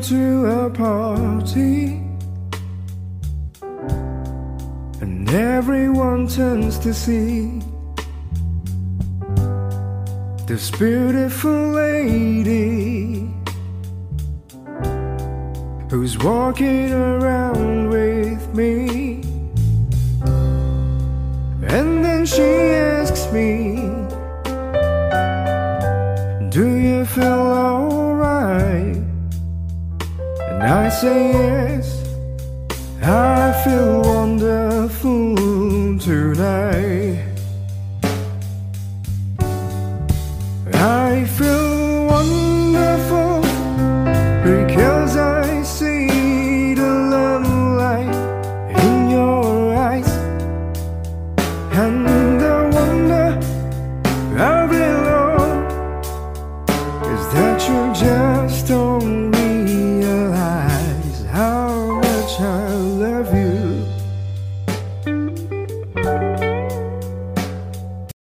to a party and everyone turns to see this beautiful lady who's walking around with me. And then she asks me, Do you feel alright? I say yes, I feel wonderful tonight. I feel wonderful because I see the love light in your eyes. And the wonder how real is that you're just